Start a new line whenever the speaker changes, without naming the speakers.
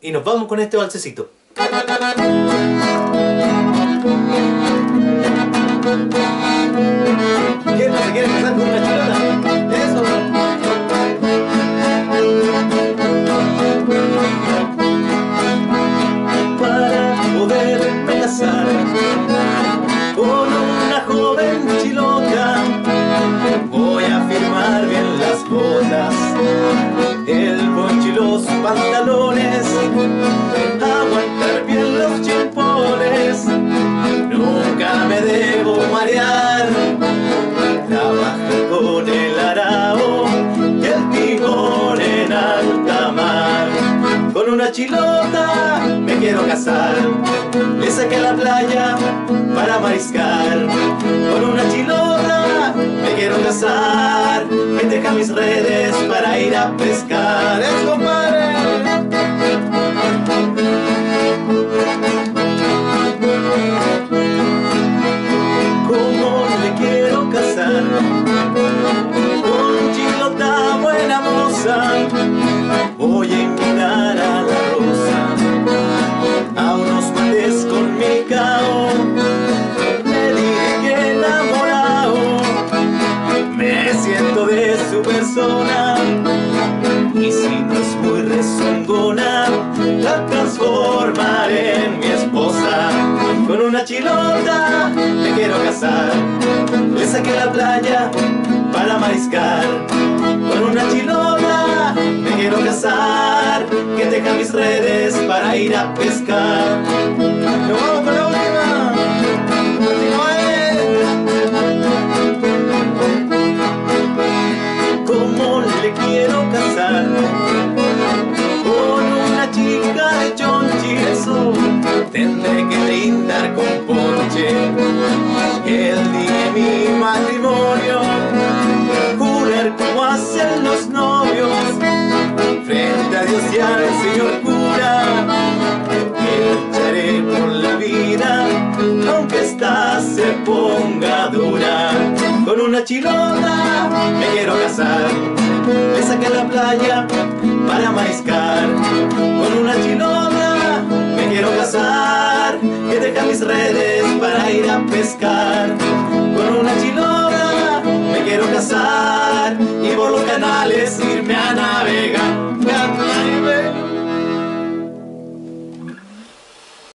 y nos vamos con este balsecito. Chilota me quiero casar, le saqué la playa para mariscar. Con una chilota me quiero casar, que deja mis redes para ir a pescar. Me dije enamorado. Me siento de su persona. Y si no es muy rezongona La transformaré en mi esposa. Con una chilota me quiero casar. Le saqué la playa para mariscar. Con una chilota me quiero casar. Que deja mis redes para ir a pescar le quiero casar? Con una chica de chonchi Eso tendré que brindar con ponche. El día de mi matrimonio Jurar como hacen los novios. Frente a Dios y al Señor cura Que lucharé por la vida Aunque esta se ponga dura. Con una chilota me quiero casar A la playa para mariscar. Con una chilota me quiero casar Que deja mis redes para ir a pescar. Con una chilota me quiero casar Y por los canales irme a navegar